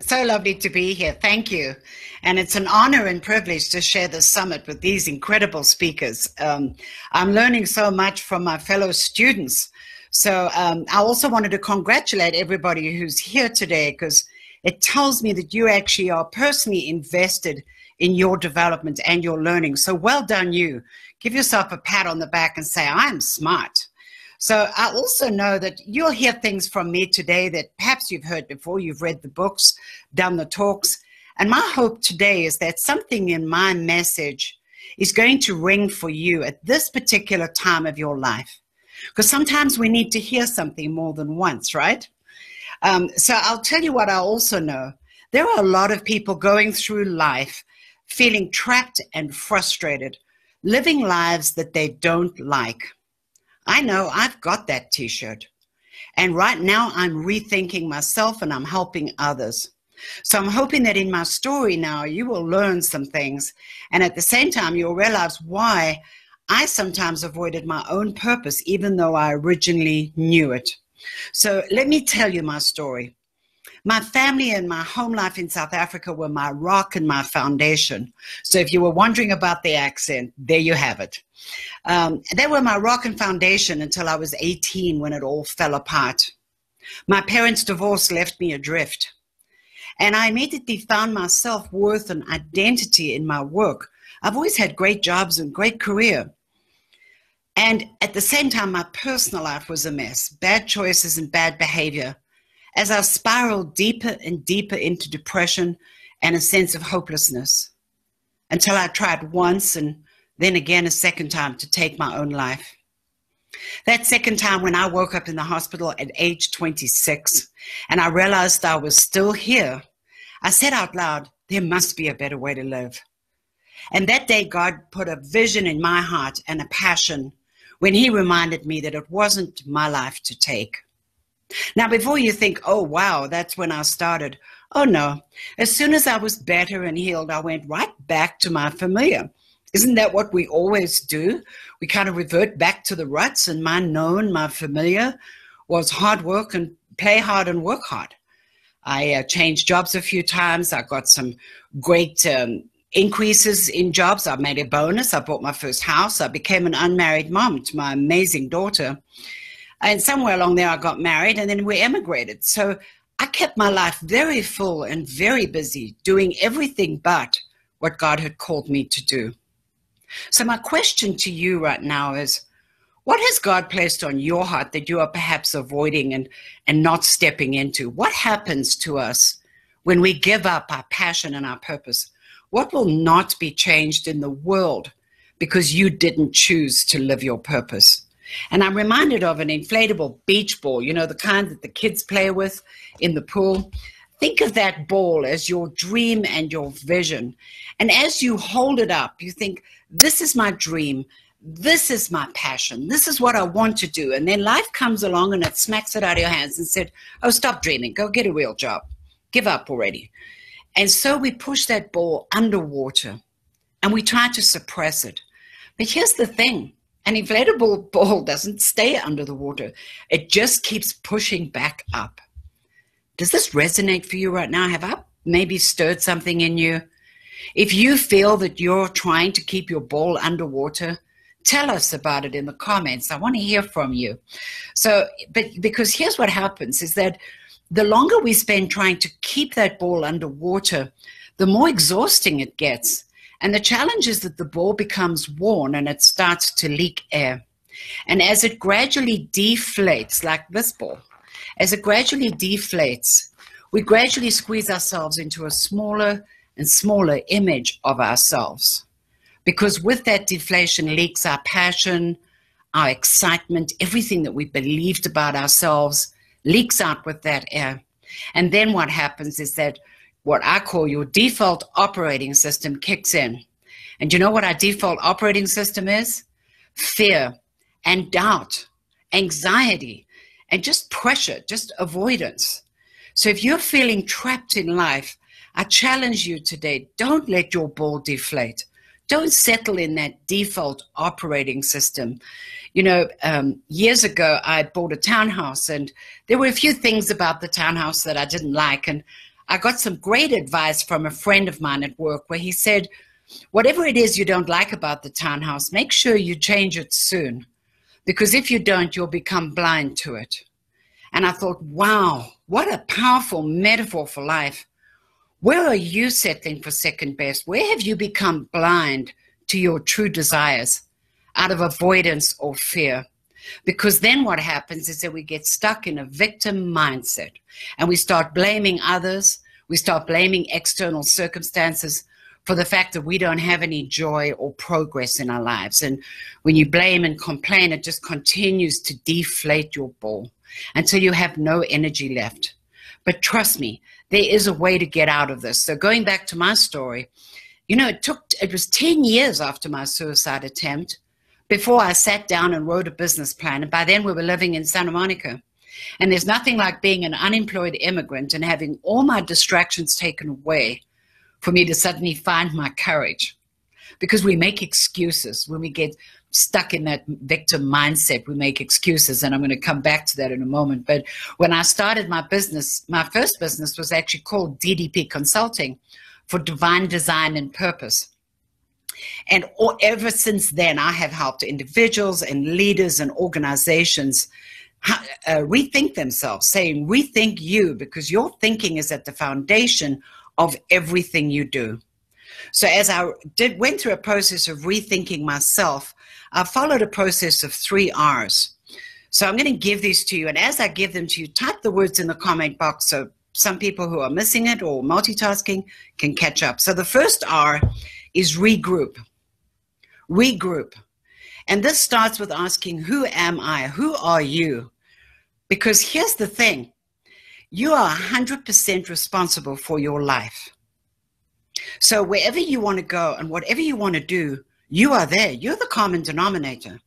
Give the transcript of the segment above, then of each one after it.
So lovely to be here. Thank you. And it's an honor and privilege to share this summit with these incredible speakers. Um, I'm learning so much from my fellow students. So um, I also wanted to congratulate everybody who's here today because it tells me that you actually are personally invested in your development and your learning. So well done, you. Give yourself a pat on the back and say, I'm smart. So I also know that you'll hear things from me today that perhaps you've heard before. You've read the books, done the talks. And my hope today is that something in my message is going to ring for you at this particular time of your life. Because sometimes we need to hear something more than once, right? Um, so I'll tell you what I also know. There are a lot of people going through life feeling trapped and frustrated, living lives that they don't like. I know I've got that t shirt. And right now I'm rethinking myself and I'm helping others. So I'm hoping that in my story now you will learn some things. And at the same time, you'll realize why I sometimes avoided my own purpose, even though I originally knew it. So let me tell you my story. My family and my home life in South Africa were my rock and my foundation. So if you were wondering about the accent, there you have it. Um, they were my rock and foundation until I was 18 when it all fell apart. My parents' divorce left me adrift. And I immediately found my self worth and identity in my work. I've always had great jobs and great career. And at the same time, my personal life was a mess bad choices and bad behavior as I spiraled deeper and deeper into depression and a sense of hopelessness until I tried once and then again a second time to take my own life. That second time when I woke up in the hospital at age 26 and I realized I was still here, I said out loud, there must be a better way to live. And that day, God put a vision in my heart and a passion when He reminded me that it wasn't my life to take. Now, before you think, oh, wow, that's when I started. Oh, no. As soon as I was better and healed, I went right back to my familiar. Isn't that what we always do? We kind of revert back to the ruts, and my known, my familiar, was hard work and play hard and work hard. I uh, changed jobs a few times. I got some great um, increases in jobs. I made a bonus. I bought my first house. I became an unmarried mom to my amazing daughter. And somewhere along there, I got married and then we emigrated. So I kept my life very full and very busy doing everything but what God had called me to do. So, my question to you right now is what has God placed on your heart that you are perhaps avoiding and, and not stepping into? What happens to us when we give up our passion and our purpose? What will not be changed in the world because you didn't choose to live your purpose? And I'm reminded of an inflatable beach ball, you know, the kind that the kids play with in the pool. Think of that ball as your dream and your vision. And as you hold it up, you think, this is my dream. This is my passion. This is what I want to do. And then life comes along and it smacks it out of your hands and said, oh, stop dreaming. Go get a real job. Give up already. And so we push that ball underwater and we try to suppress it. But here's the thing an inflatable ball doesn't stay under the water, it just keeps pushing back up. Does this resonate for you right now? Have I maybe stirred something in you? If you feel that you're trying to keep your ball underwater, tell us about it in the comments. I want to hear from you. So, but because here's what happens is that the longer we spend trying to keep that ball underwater, the more exhausting it gets. And the challenge is that the ball becomes worn and it starts to leak air. And as it gradually deflates, like this ball, as it gradually deflates, we gradually squeeze ourselves into a smaller and smaller image of ourselves. Because with that deflation leaks our passion, our excitement, everything that we believed about ourselves leaks out with that air. And then what happens is that what I call your default operating system kicks in. And you know what our default operating system is? Fear and doubt, anxiety, and just pressure, just avoidance. So if you're feeling trapped in life, I challenge you today don't let your ball deflate. Don't settle in that default operating system. You know, um, years ago, I bought a townhouse, and there were a few things about the townhouse that I didn't like. And I got some great advice from a friend of mine at work where he said, whatever it is you don't like about the townhouse, make sure you change it soon. Because if you don't, you'll become blind to it. And I thought, wow, what a powerful metaphor for life. Where are you settling for second best? Where have you become blind to your true desires out of avoidance or fear? Because then what happens is that we get stuck in a victim mindset and we start blaming others. We start blaming external circumstances for the fact that we don't have any joy or progress in our lives. And when you blame and complain, it just continues to deflate your ball until you have no energy left. But trust me, there is a way to get out of this. So going back to my story, you know, it took, it was 10 years after my suicide attempt before I sat down and wrote a business plan. And by then we were living in Santa Monica. And there's nothing like being an unemployed immigrant and having all my distractions taken away for me to suddenly find my courage. Because we make excuses when we get stuck in that victim mindset. We make excuses, and I'm going to come back to that in a moment. But when I started my business, my first business was actually called DDP Consulting for Divine Design and Purpose. And ever since then, I have helped individuals and leaders and organizations uh, rethink themselves, saying, Rethink you, because your thinking is at the foundation of everything you do. So as I did went through a process of rethinking myself, I followed a process of three R's. So I'm going to give these to you, and as I give them to you, type the words in the comment box so some people who are missing it or multitasking can catch up. So the first R is regroup. Regroup. And this starts with asking, Who am I? Who are you? Because here's the thing you are 100% responsible for your life. So wherever you want to go and whatever you want to do, you are there. You're the common denominator.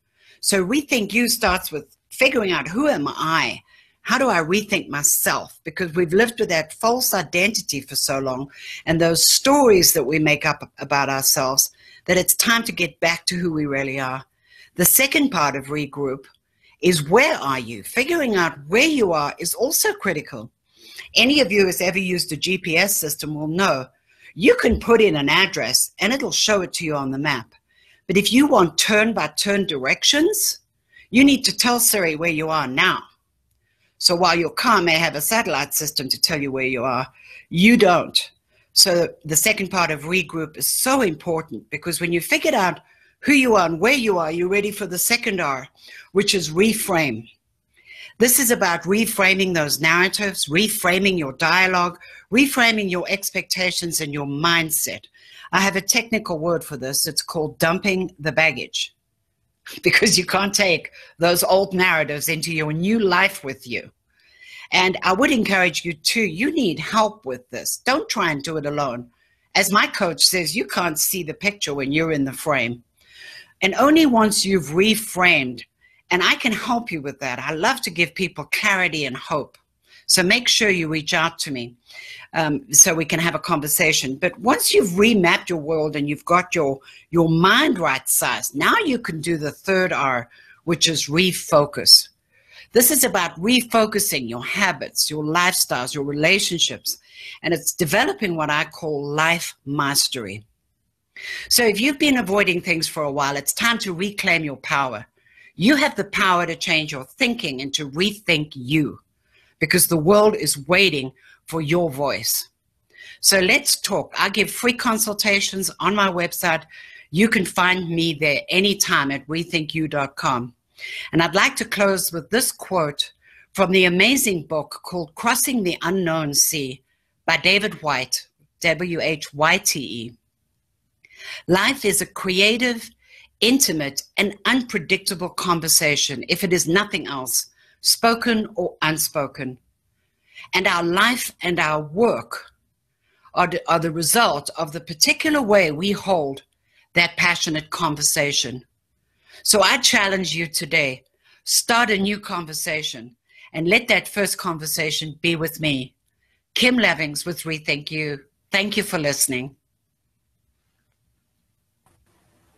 So rethink you starts with figuring out who am I? How do I rethink myself? Because we've lived with that false identity for so long and those stories that we make up about ourselves that it's time to get back to who we really are. The second part of regroup is where are you? Figuring out where you are is also critical. Any of you who's ever used a GPS system will know you can put in an address and it'll show it to you on the map. But if you want turn by turn directions, you need to tell Siri where you are now. So while your car may have a satellite system to tell you where you are, you don't. So the second part of regroup is so important because when you figured out who you are and where you are, you're ready for the second R, which is reframe. This is about reframing those narratives, reframing your dialogue, reframing your expectations and your mindset. I have a technical word for this. It's called dumping the baggage because you can't take those old narratives into your new life with you. And I would encourage you too, you need help with this. Don't try and do it alone. As my coach says, you can't see the picture when you're in the frame. And only once you've reframed and I can help you with that. I love to give people clarity and hope. So make sure you reach out to me um, so we can have a conversation. But once you've remapped your world and you've got your, your mind right sized, now you can do the third R, which is refocus. This is about refocusing your habits, your lifestyles, your relationships, and it's developing what I call life mastery. So if you've been avoiding things for a while, it's time to reclaim your power. You have the power to change your thinking and to rethink you because the world is waiting for your voice. So let's talk. I give free consultations on my website. You can find me there anytime at rethinkyou.com. And I'd like to close with this quote from the amazing book called Crossing the Unknown Sea by David Whyte, W H Y T E. Life is a creative, intimate, and unpredictable conversation, if it is nothing else, spoken or unspoken. And our life and our work are the, are the result of the particular way we hold that passionate conversation. So I challenge you today start a new conversation and let that first conversation be with me. Kim Levings with Rethink You. Thank you for listening.